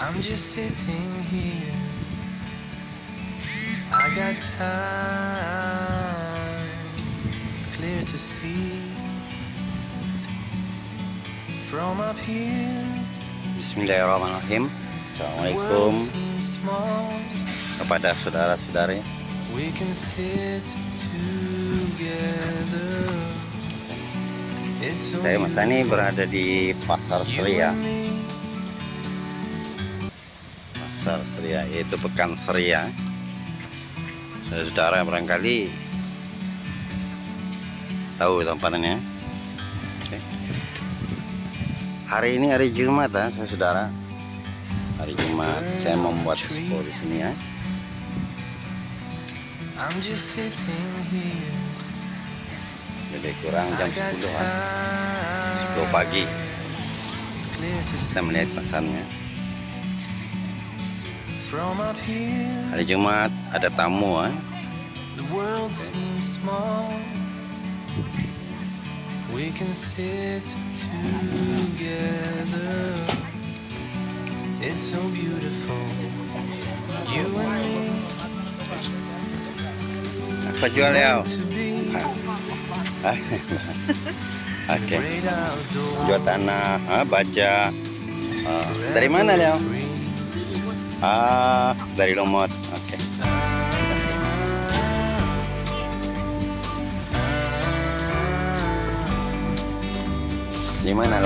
I'm just sitting here. I got time. It's clear to see from up here. Bismillahirrahmanirrahim Assalamualaikum kepada saudara-saudari We can sit together. Saya Mas Ani berada di Pasar You Pasar Seria yaitu Pekan Seria Saudara barangkali tahu tempatnya Oke. Hari ini hari Jumat ya saudara Hari Jumat saya membuat expo di sini ya I'm just sitting here. Jadi kurang jam I got 10 an time. 10 pagi kita see melihat here. Hari Jumat ada tamu small. We can sit together. It's so beautiful. You and me Apa jual ya? Oke jual tanah ah, baja Ah, dari mana Leo? Ah dari Lumut oke. Di mana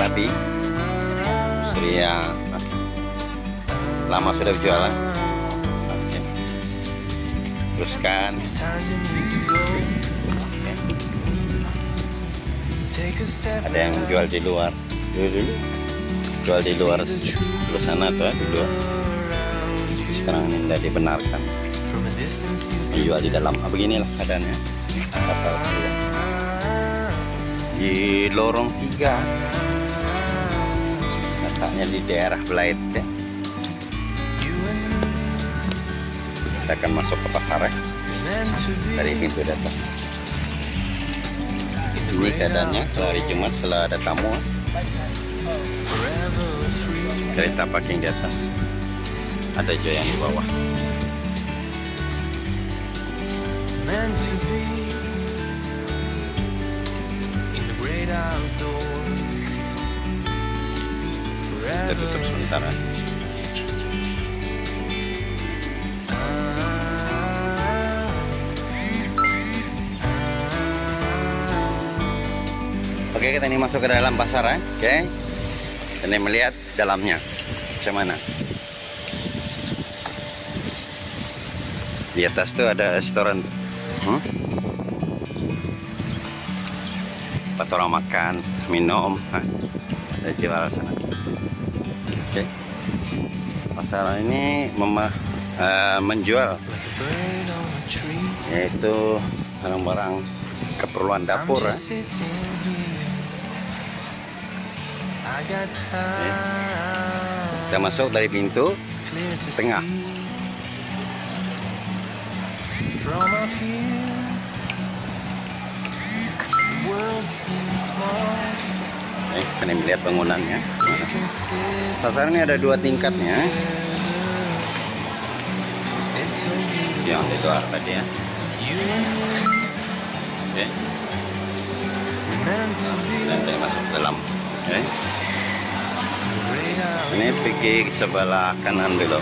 Surya Oke. lama sudah berjualan? Oke. Teruskan. A step ada yang jual di luar. Dulu dulu. Jual di luar. Dulu sana tuh around you. Sekarang ini tidak dibenarkan. Menjual di dalam. Ah, beginilah keadaannya. Surya di lorong tiga. Letaknya di daerah Belait ya. kita akan masuk ke pasar ya. Dari pintu datang ini keadaannya. Setelah hari Jumat setelah ada tamu. Kereta parking di atas ada juga yang di bawah. Meant to be in the great outdoors. kita tutup sementara Oke kita ini masuk ke dalam pasar ya. Oke. Ini melihat dalamnya. Macam Di atas tuh ada restoran. Hmm? Tempat orang makan Minum. Hah, Ada jual sana. Oke. Pasar ini mema, eh, menjual. Yaitu barang-barang keperluan dapur ya. Kita masuk dari pintu tengah. From up here. The world seems small. Eh, ini melihat bangunannya. Pasar ini ada dua tingkatnya. Yang luar tadi ya. Me Oke. Dan saya masuk dalam. Oke. Ini pergi ke sebelah kanan dulu.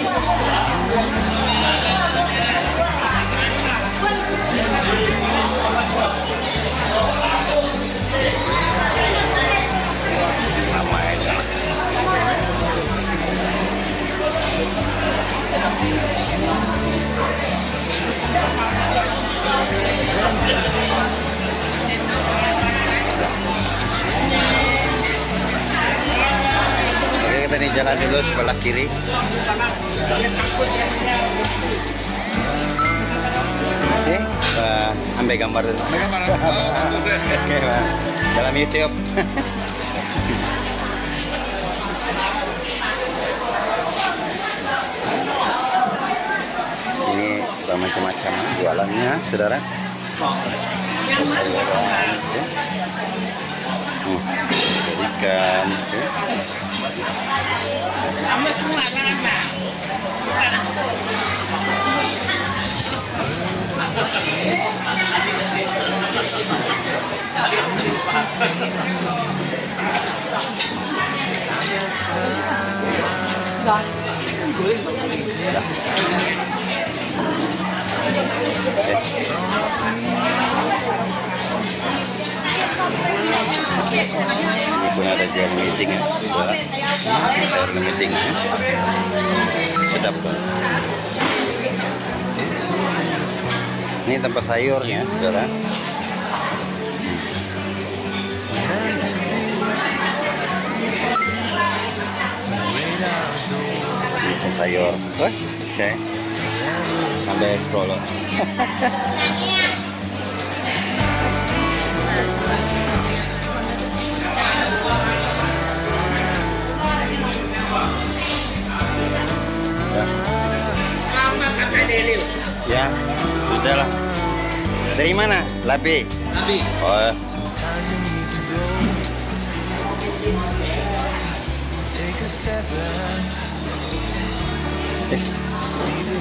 Oke kita nih jalan dulu sebelah kiri. Oke, okay, ambil gambar dulu. Ambil gambar. Oh, Oke, dalam YouTube. ini macam-macam jualannya saudara Oke. I'm just sitting here. I got time. It's clear to see from up here. The world seems small. Ini pun ada jual meeting ya. Sayur meeting ya. Sedap tuh. Ini tempat sayurnya, saudara. Pun sayur. Oke, sampai scroll. Ya, sudah lah. Dari mana? Labi. Oh, Sometimes you need to go. Take a step back to see the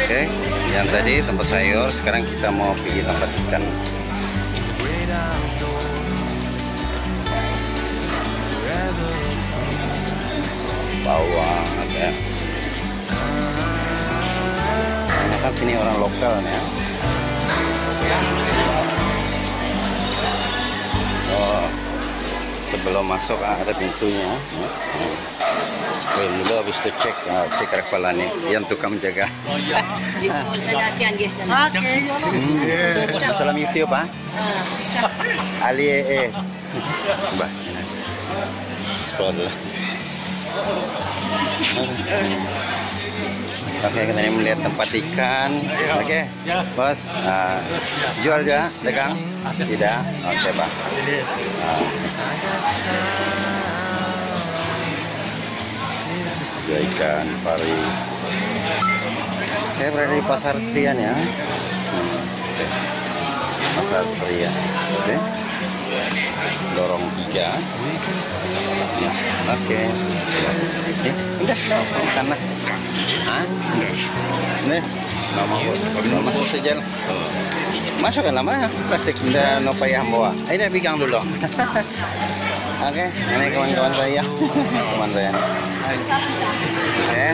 Oke, yang tadi tempat sayur, sekarang kita mau pergi tempat ikan. Bawang ya. Karena kan sini orang lokal ya. Oh, sebelum masuk ah, ada pintunya. Screen dulu habis itu cek ah, cek kepala nih yang tukang jaga. Hmm. Salam YouTube ah. Ali eh. Bah. Scroll Oke, kita ini melihat tempat ikan. Oke, bos. Ah, jual ya, dagang? Tidak. Oke, clear to see. jual ikan pari. Saya berada di pasar Krian ya. Hmm, oke. Pasar Krian. Oke. Lorong tiga. See it. Ya, Oke. Oke, udah, makan lah. Nih, nggak mau, nggak masuk saja. Masuk kan lama plastik, udah no payah bawa. Ini pegang dulu. Oke, ini kawan-kawan saya, teman saya. Oke,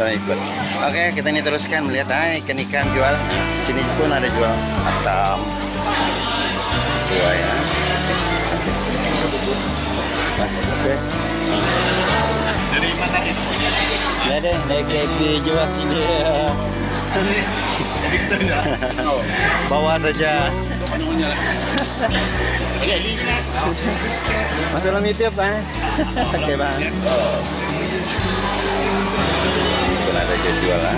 oke, ikut. Oke, kita ini teruskan melihat ah, ikan-ikan jual. Sini pun ada jual atam. Dua ya. Oke. Dari Ya deh, naik VIP jual sini. Bawa saja. I'll take a step back Masuk dalam YouTube, Bang. Oke, Bang. Pun ada jual jualan.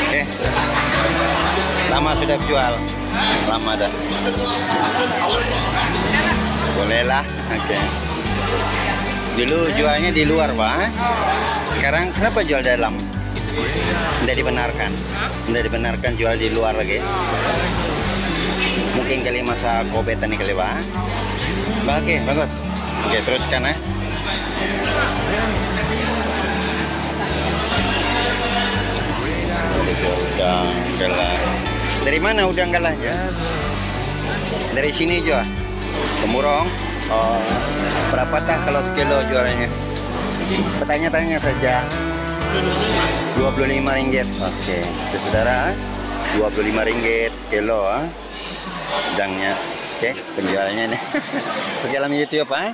Oke. Lama sudah jual. Lama dah. Boleh lah. Oke. Dulu jualnya di luar, Pak. Sekarang kenapa jual dalam? Tidak dibenarkan. Tidak dibenarkan jual di luar lagi. Mungkin kali masa COVID ini kali, Pak. Oke, bagus. Oke, teruskan ya. Ada juga udang galah. Dari mana udang galahnya? Dari sini juga. Kemurong. Oh, berapa tak kalau sekilo jualannya? Bertanya-tanya saja. 25 ringgit. Oke, Itu saudara, 25 ringgit sekilo ah. Udangnya. Oke, penjualnya nih. Pergi dalam YouTube ah.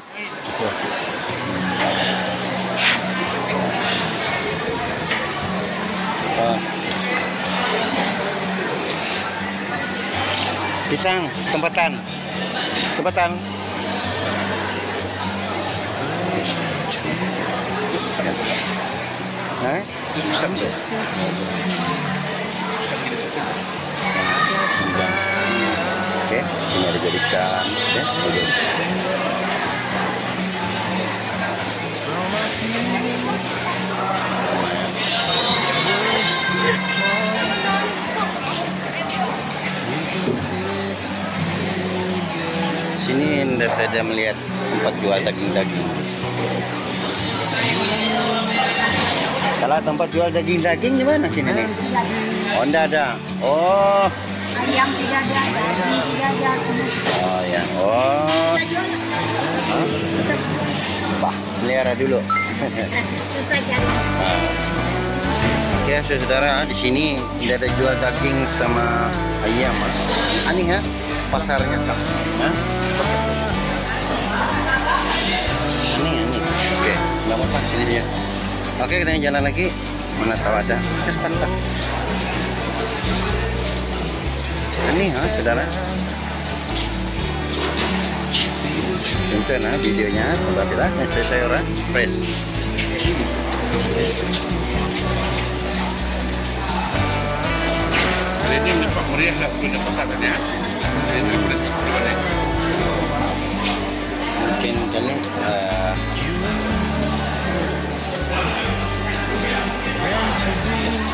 Pisang, tempatan. Tempatan. Time Oke, sini ada jadikan. Udah. Saja melihat tempat jual daging-daging. Kalau tempat jual daging-daging di mana sini nih? Oh, enggak ada. Oh, ayam tidak ada, daging tidak ada, semua oh ya. Oh, Wah, pelihara dulu. susah cari. Oke, saudara, di sini tidak ada jual daging sama ayam. ah. Aneh ya, pasarnya kak. Nggak apa-apa, sini dia. Oke, kita jalan lagi. Mana tahu ada. Aneh ya, saudara. See the truth Tonton ah videonya, sampai kita selesai orang. Press. from a distance. You can tell. Kali ini Pak Muria nggak punya pesanan ya. Ini udah. Mungkin kali eh, Great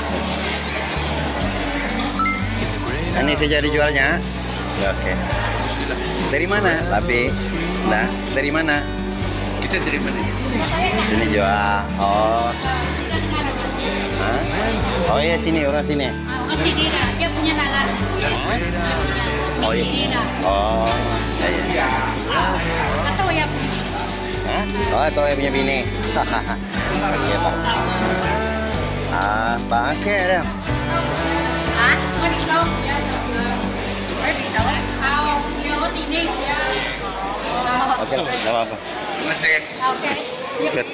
ini saja dijualnya. Ya, Oke. Dari mana? Tapi, nah, dari mana? Kita dari mana? Sini jual. Oh. Hah? Oh iya sini orang sini. Dia punya nalar. Oh iya. Oh. Iya. Atau ya Hah? Oh itu yang punya bini. Hahaha. Oke pak. Ah, nhiều thì đi. Ờ, Oke nggak apa-apa. Masih Ok. Dia Good.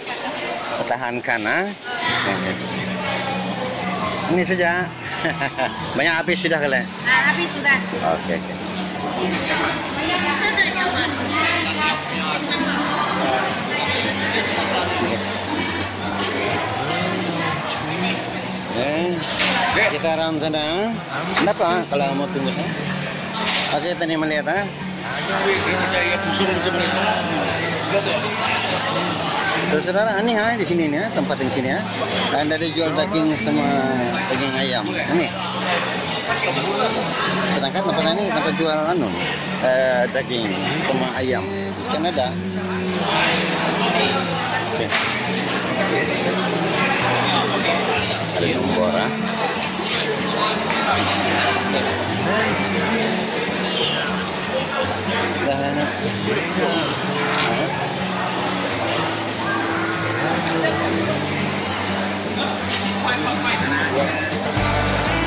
Pertahankan, ah. Oke. Ini saja. Banyak habis sudah kalian. Ah, habis sudah. Oke, oke. Eh, kita ram sana. Kenapa kalau mau tunggu? Oke, tadi melihat see. Terus saudara aneh ah di sini ah, tempat di sini ya. Anda ada jual daging sama daging ayam. Ini. Sedangkan tempat ini tempat jual anu eh, daging sama ayam. Kan ada. Oke. It's outdoors. Ah.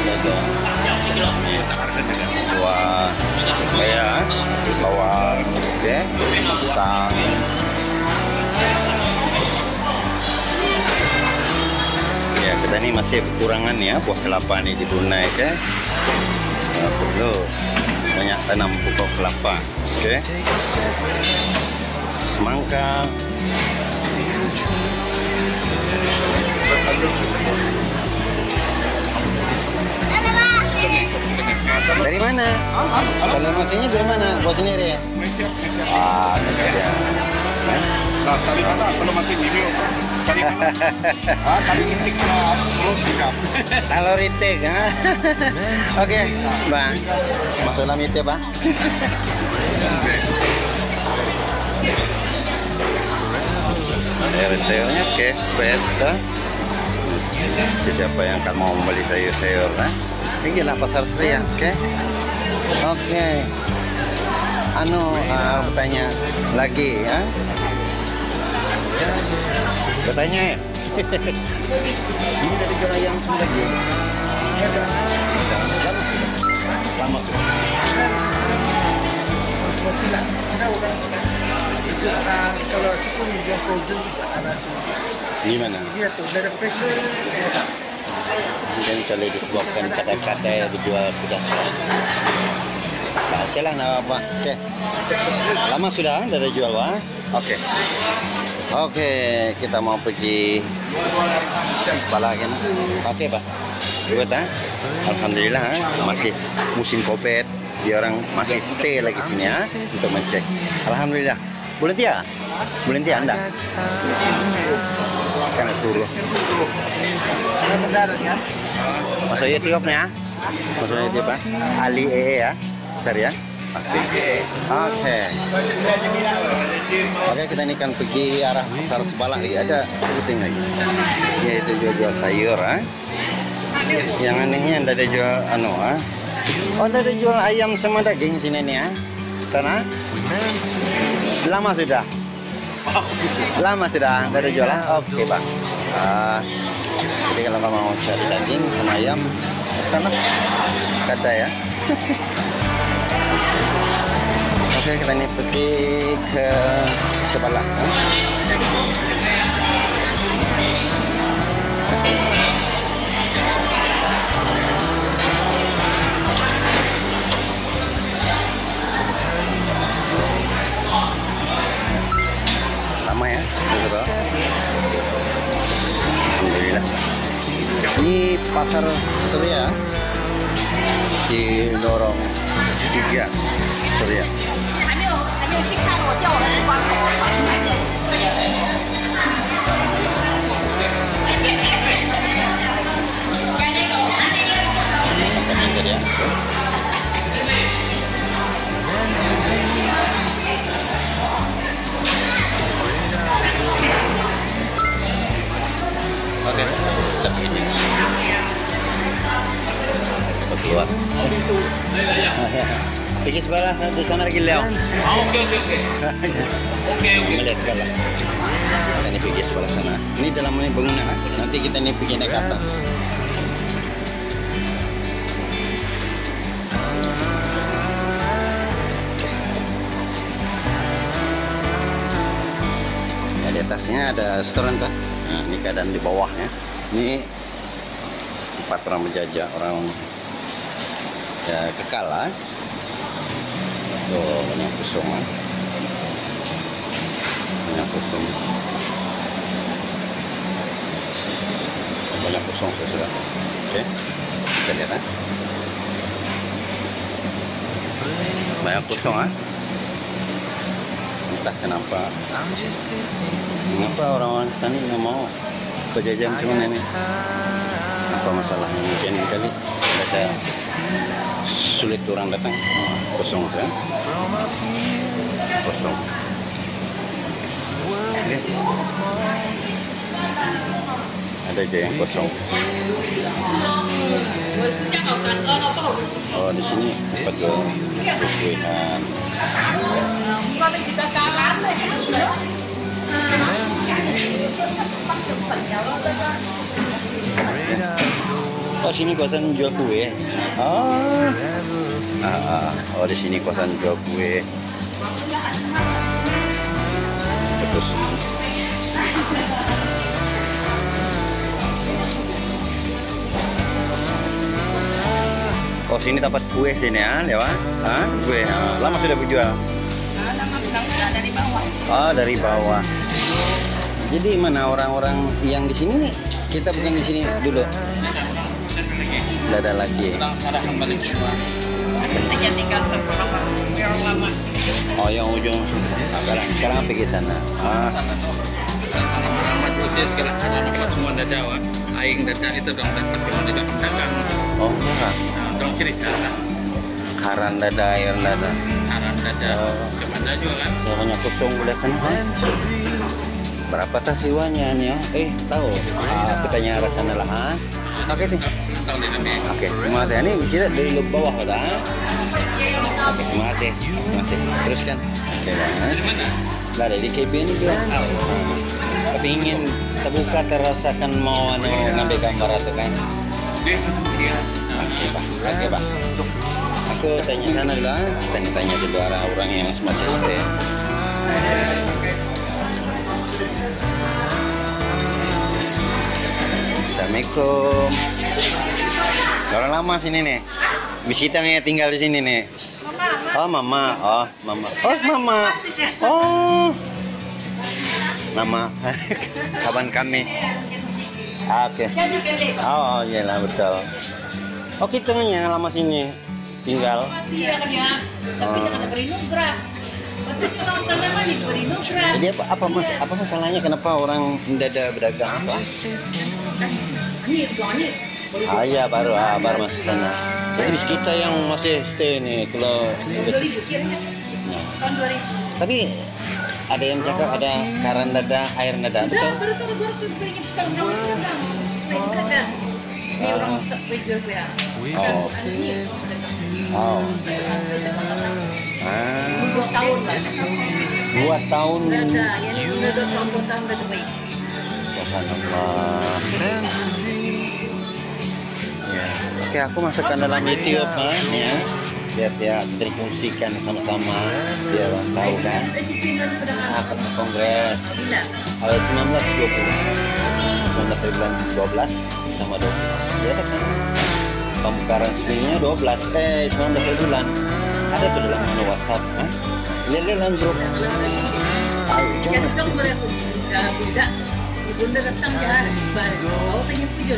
Dagang. Wah, kayak bawang, oke, pisang. Kita ini masih kekurangan ya buah kelapa nih di Brunei, oke. Nah, perlu banyak tanam pokok kelapa, oke. Back Semangka, dari mana? Kalau masihnya dari mana? Buat sendiri? Ah, Malaysia. Hah? Nah, tadi mana kalau masih video? Tadi ah. Halo Ritik, ha? meant to Oke, Bang. Masuk dalam itu, Bang. Ya, retailnya oke, best, ha? siapa yang akan mau membeli sayur-sayur nah. Tinggilah pasar Seria, oke? Oke. Anu, ah, bertanya lagi ya. Bertanya ya. Ini dari jual ayam semua lagi. Lama sudah. kalau itu dia frozen juga ada semua. Gimana? Tuh dari fresh. Mungkin kalau disebabkan kata-kata yang dijual sudah. Nah, oke lah, nggak apa. Oke. Lama sudah dari jual, Wah? Oke. Oke, kita mau pergi bala lagi nah. Oke, Pak. Buat ah. Alhamdulillah ah, masih musim Covid. Dia orang masih stay lagi sini ya untuk mencek. Alhamdulillah. Bulan dia? Bulan dia Anda? Karena suruh. Masuk YouTube ya. Masuk YouTube ya. Ali EE ya. Cari ya. Oke. Oke. Oke kita ini kan pergi arah pasar Sebalak lagi ada sebuting lagi. Yaitu jual-jual sayur ah. Yang anehnya ada jual anu ah. Oh ada jual ayam sama daging sini nih ya. Sana? Lama sudah. Lama sudah ada jual ah? Oke bang. Ah, jadi kalau mau cari daging sama ayam sana kata ya. Kita ini pergi ke sebelah. Lama ya. Alhamdulillah. Ini pasar Surya di lorong tiga Surya. 看的我叫我们来关门。Sana lagi Leo. Oke oke oke. Oke oke. Melihat sebelah. Kita ini pergi sebelah sana. Ini dalam ini bangunan. ah. Nanti kita ini pergi naik ke atas. Ya, di atasnya ada restoran tuh. Nah, ini keadaan di bawahnya. Ini tempat orang menjajah, orang ya kekal Tuh, banyak kosong ah. Banyak kosong. Banyak kosong sudah. Oke, kita lihat ah. Banyak kosong ah. Entah kenapa Mengapa orang-orang sana nggak mau macam got ini? Apa masalahnya? Mungkin kali see sulit orang datang. Kosong here. Kosong. Small. Ada aja yang kosong. together. Oh di sini to be. Great outdoors. Oh sini kawasan jual kue. Oh. Ah. oh di sini kawasan jual kue. Terus Oh sini dapat kue sini ya, lewat? Ah, kue. Ah, lama sudah berjual. dari bawah. Oh dari bawah. Jadi mana orang-orang yang di sini nih? Kita bukan di sini dulu. Tidak ada lagi. Tinggal satu orang yang lama. Oh yang ujung. Ah, sekarang, sekarang pergi sana. Ah, Majusi sekarang kalau semua dada wah. Aing dada itu dong dapat cuma tidak pedagang. oh enggak. Dong cerita lah. Haran dada, air dada. Saran dada. Ada juga kan. Ya banyak kosong boleh sana. berapa tas siwanya nih? Eh, tahu? Ah, kita tanya arah sana lah. ah. Oke nih. Oke, terima kasih. Ini kita dari bawah ah. Oke, terima kasih. Terima kasih. Teruskan. Oke, ah. Lah, dari KB ini juga. Tapi ingin terbuka terasakan mau anu ngambil gambar atau kan? Oke, Pak. Oke, Pak. Aku tanya sana dulu. ah. Tanya-tanya dulu arah orang yang masih stay. Assalamualaikum. Orang lama sini nih. Bisitangnya tinggal di sini nih. Oh mama, oh mama, oh mama, oh nama kawan kami. Oke. Jadi gede. Oh iya lah betul. Oh kita yang lama sini tinggal. Iya kan ya. Tapi Oh. jangan. Jadi apa apa mas apa masalahnya kenapa orang tidak ada berdagang? I'm Ah iya baru ah, baru masuk sana. Jadi kita yang masih stay nih kalau 2000 kiranya. Nah, Tahun 2000. tapi ada yang cakap ada karan dada air dada betul? baru tuh. Ini orang Uyghur ya. Oh. Oh. Ah, Dua tahun lah. So beautiful. dua tahun. Ya udah dua tahun dua tahun udah baik. Subhanallah. Oke, aku masukkan dalam YouTube kan, ya. Biar dia diskusikan sama-sama, biar orang tahu kan. Apa kongres? Bila? Awal 1920 19 dari bulan 12 sama 20 ya kan pembukaan resminya 12 eh 19 dari bulan ada tuh dalam WhatsApp kan lihat-lihat dalam grup tahu jangan dong bunda. Ibunda datang jalan. Bawa tanya pujo.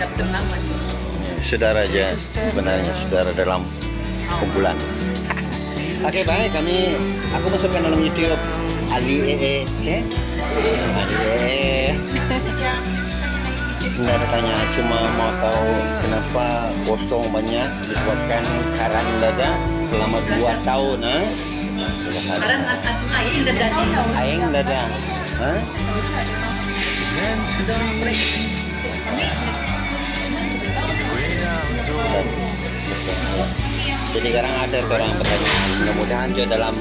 Dapat nama. Saudara aja sebenarnya saudara dalam kumpulan. Oke baik. Kami aku masukkan dalam YouTube. Ali EE oke. Ali EE Nggak ada tanya, cuma mau tahu kenapa kosong banyak disebabkan karang dada selama dua tahun, ha? Yang udah jadi. Aing dada, ha? Jadi sekarang ada orang bertanya, mudah-mudahan juga dalam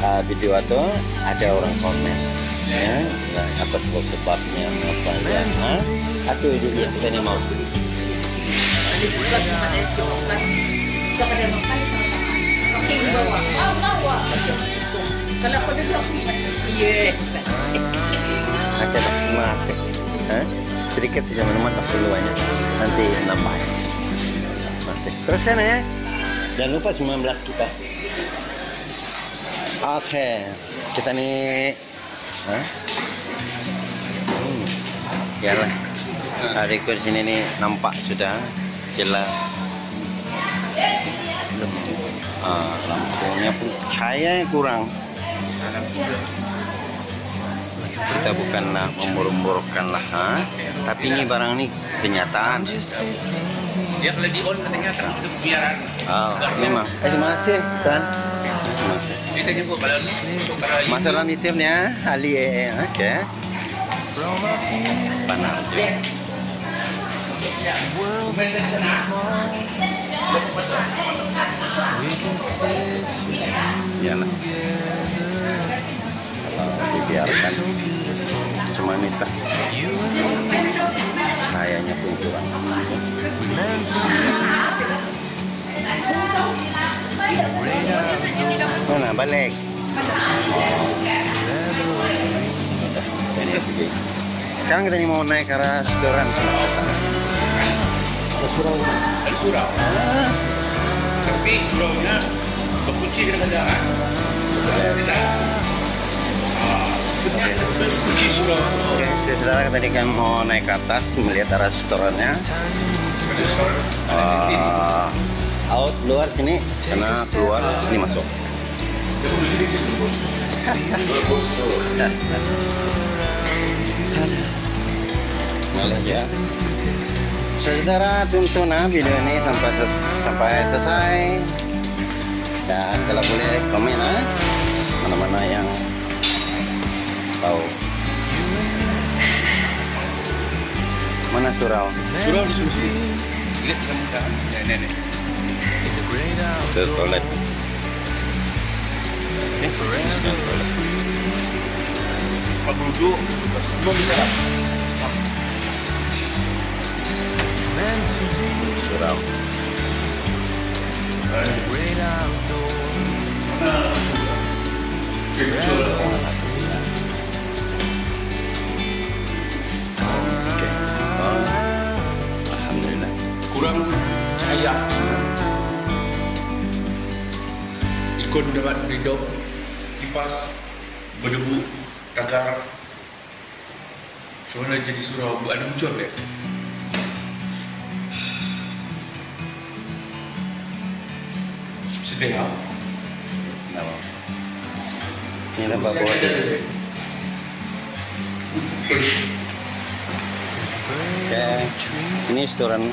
uh, video itu ada orang komen, ya, nah, apa sebab sebabnya apa ya? Atau dia kita ini mau. Ah. Kalau ingat. Iya. ada masih, sedikit saja minuman tak perlu banyak, nanti nambah. Masih. Teruskan ya. Jangan lupa 19 kita. Oke, kita nih, Hah? Hmm. Ya lah. Adikku di sini nih nampak sudah jelas. Belum. Ah, lampunya pun cahaya kurang. Kita bukanlah memburuk-burukkan lah, ha? tapi ini barang ini kenyataan. Dia kalau di on katanya terang itu biaran. Oh, memang. Eh, terima kasih, Tuan. Terima kasih. Kita jemput kalau ni untuk kalau Masuk dalam YouTube-nya, Ali EE. Oke. Panas. World seems small. We can sit Iyalah. together. Kalau dibiarkan So beautiful. cuma me. cahayanya pun kurang. Outdoors. Mana balik? Sekarang kita ini mau naik ke arah restoran sana. Ke surau. Surau. Tapi suraunya berkunci kadang-kadang. ah. Kita. Oke, saudara tadi kan mau naik ke atas melihat arah restorannya uh, out luar sini. Karena keluar ini masuk. Ya. Saudara tuntunan ah, video ini sampai sampai selesai. Dan kalau boleh komen ah mana-mana yang tahu. Mana surau surau Lihat kita muda. Nenek. Itu toilet. Pak duduk. Belum bisa lah. Surau. Oke. Kurang ayah. Ikut dapat hidup. Kipas. Berdebu. Tagar. Sebenarnya jadi surau. Ada muncul deh. Sedih ya. Kenapa? Ini lah bawa dia. Oke. Sini setoran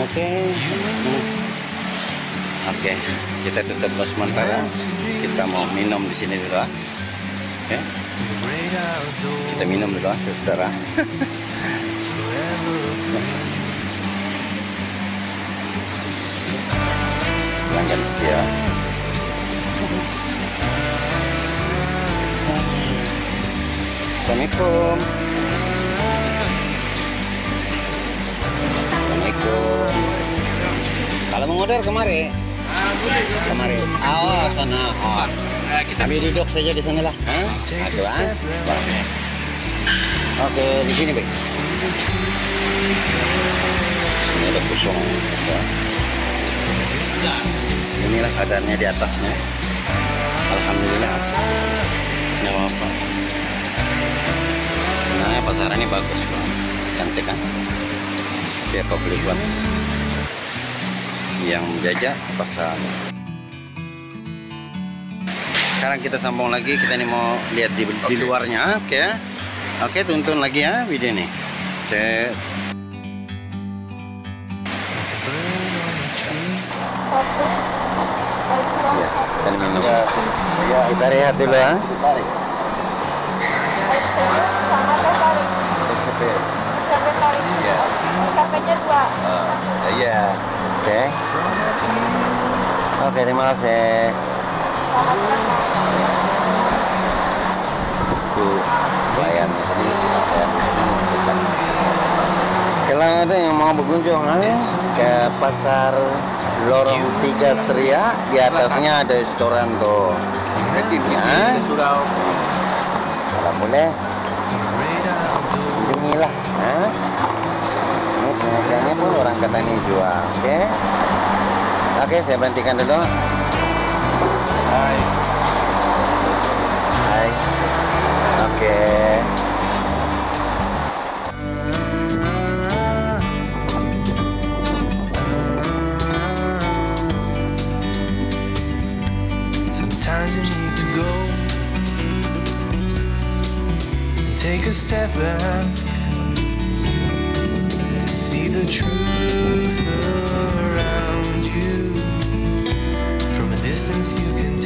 Oke. Me. Oke. Kita tutup dulu sementara. Kita mau minum di sini dulu ah. Oke. Outdoors. Kita minum dulu ah, saudara. Pelanggan setia. Assalamualaikum. Assalamualaikum. Kalau mau order kemari? Kemari. Oh, sana. Oh. Kami duduk saja di sana lah. Aduh, ah. back. Oke, di sini, Bek. Ini ada kosong. Tell. Inilah keadaannya di atasnya. Alhamdulillah. Nggak apa-apa. Nah, pasaran ini bagus. Cantik kan? Kau beli buat yang menjajah pasar. Sekarang kita sambung lagi. Kita ini mau lihat di, di luarnya, oke ya? Oke, tuntun lagi ya video ini. Cek. Like a bird on a tree. Ya, kita. Ya, lihat dulu ya. Clear to see Iya. Oke. here. Oke, terima kasih. We layan kalau ada yang mau berkunjung eh, ke pasar Lorong Tiga Seria di atasnya ada restoran tuh ya. kalau boleh Great outdoors. Pengajanya pun orang kata ini jual. Oke. Oke saya berhentikan dulu. Hai. Hai. Oke. Sometimes you need to go. Take a step back the truth around you. From a distance, you can.